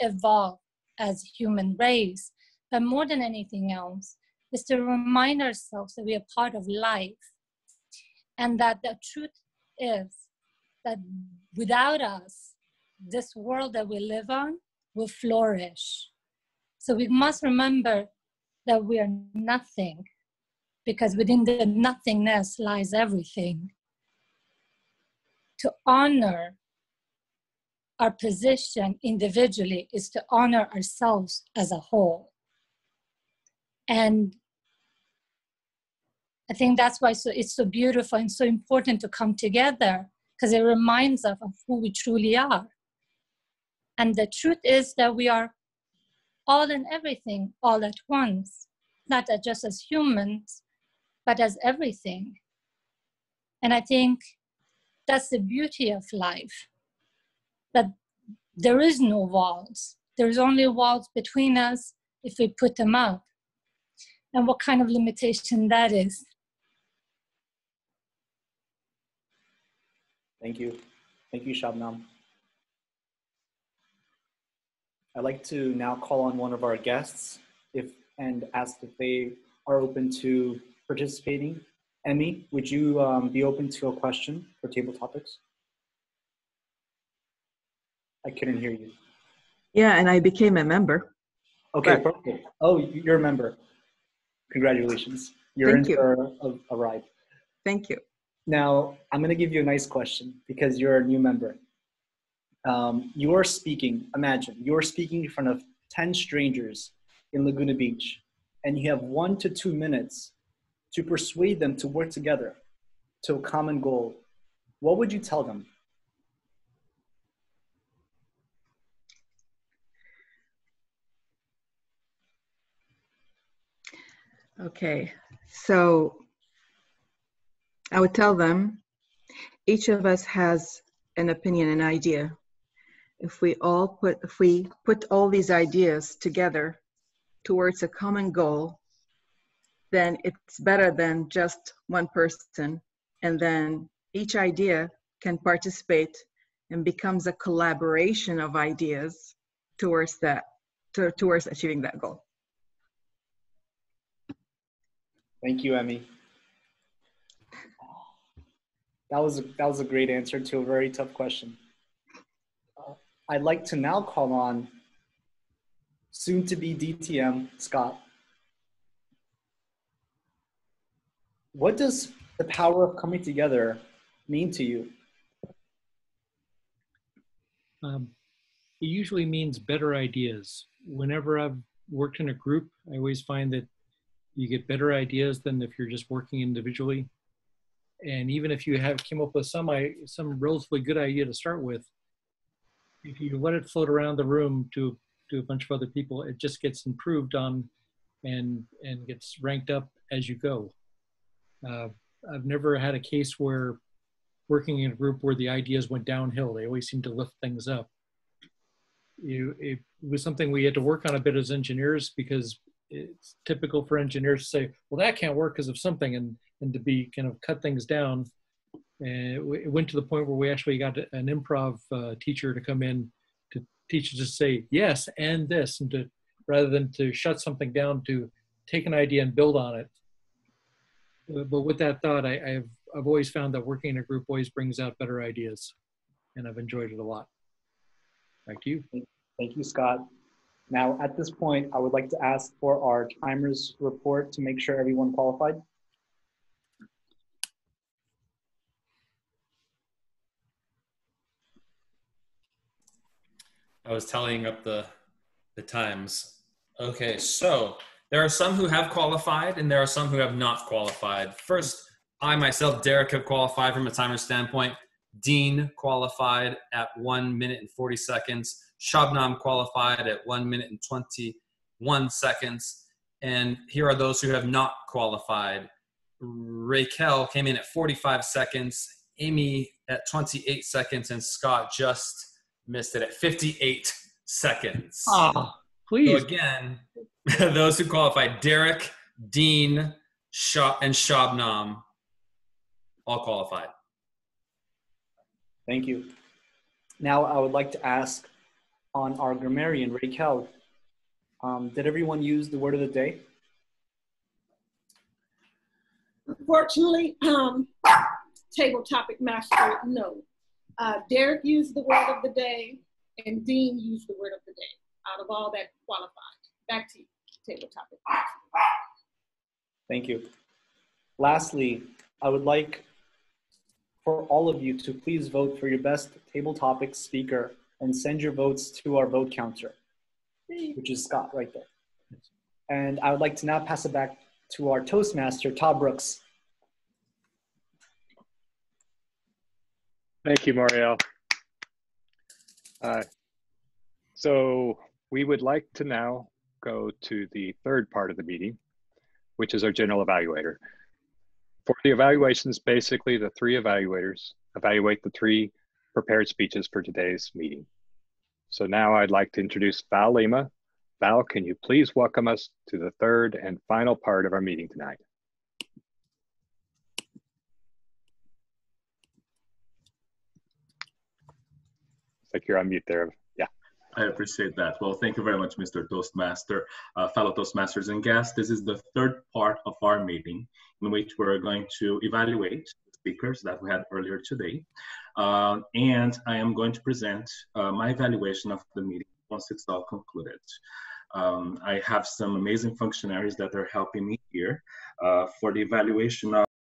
evolve as human race. But more than anything else, is to remind ourselves that we are part of life and that the truth is that without us, this world that we live on will flourish. So we must remember that we are nothing because within the nothingness lies everything. To honor our position individually is to honor ourselves as a whole. And I think that's why so, it's so beautiful and so important to come together because it reminds us of who we truly are. And the truth is that we are all and everything all at once, not just as humans, but as everything. And I think that's the beauty of life that there is no walls. There's only walls between us if we put them up. And what kind of limitation that is. Thank you. Thank you, Shabnam. I'd like to now call on one of our guests if and ask if they are open to participating. Emmy, would you um, be open to a question for table topics? I couldn't hear you. Yeah, and I became a member. Okay, perfect. Oh, you're a member. Congratulations. You're Thank in you. for a, a ride. Thank you. Now, I'm going to give you a nice question because you're a new member. Um, you're speaking, imagine, you're speaking in front of 10 strangers in Laguna Beach, and you have one to two minutes to persuade them to work together to a common goal. What would you tell them? Okay, so I would tell them each of us has an opinion, an idea. If we all put, if we put all these ideas together towards a common goal, then it's better than just one person. And then each idea can participate and becomes a collaboration of ideas towards that, to, towards achieving that goal. Thank you, Emmy. That was a, that was a great answer to a very tough question. Uh, I'd like to now call on soon to be DTM Scott. What does the power of coming together mean to you? Um, it usually means better ideas. Whenever I've worked in a group, I always find that you get better ideas than if you're just working individually. And even if you have came up with some I some relatively good idea to start with, if you let it float around the room to to a bunch of other people, it just gets improved on, and and gets ranked up as you go. Uh, I've never had a case where working in a group where the ideas went downhill. They always seem to lift things up. You, it was something we had to work on a bit as engineers because it's typical for engineers to say, well, that can't work because of something, and and to be kind of cut things down. And it, went to the point where we actually got an improv uh, teacher to come in to teach us to say yes and this, and to rather than to shut something down, to take an idea and build on it. Uh, but with that thought, I, I've I've always found that working in a group always brings out better ideas, and I've enjoyed it a lot. Thank you. Thank you, Scott. Now, at this point, I would like to ask for our timers report to make sure everyone qualified. I was tallying up the, the times. Okay, so there are some who have qualified and there are some who have not qualified. First, I myself, Derek, have qualified from a timer standpoint. Dean qualified at one minute and 40 seconds. Shabnam qualified at one minute and 21 seconds. And here are those who have not qualified. Raquel came in at 45 seconds, Amy at 28 seconds, and Scott just missed it at 58 seconds. Oh, please. So again, those who qualified Derek, Dean, Shab, and Shabnam all qualified. Thank you. Now I would like to ask on our grammarian, Raquel. Um, did everyone use the word of the day? Unfortunately, um, table topic master, no. Uh, Derek used the word of the day, and Dean used the word of the day. Out of all that qualified, back to you, table topic. Thank you. Lastly, I would like for all of you to please vote for your best table topic speaker and send your votes to our vote counter, which is Scott right there. And I would like to now pass it back to our Toastmaster, Todd Brooks. Thank you, Moriel. Uh, so we would like to now go to the third part of the meeting, which is our general evaluator. For the evaluations, basically the three evaluators evaluate the three prepared speeches for today's meeting. So now I'd like to introduce Val Lima. Val, can you please welcome us to the third and final part of our meeting tonight? It's like you're on mute there. Yeah. I appreciate that. Well, thank you very much, Mr. Toastmaster. Uh, fellow Toastmasters and guests, this is the third part of our meeting in which we're going to evaluate speakers that we had earlier today. Uh, and I am going to present uh, my evaluation of the meeting once it's all concluded. Um, I have some amazing functionaries that are helping me here uh, for the evaluation of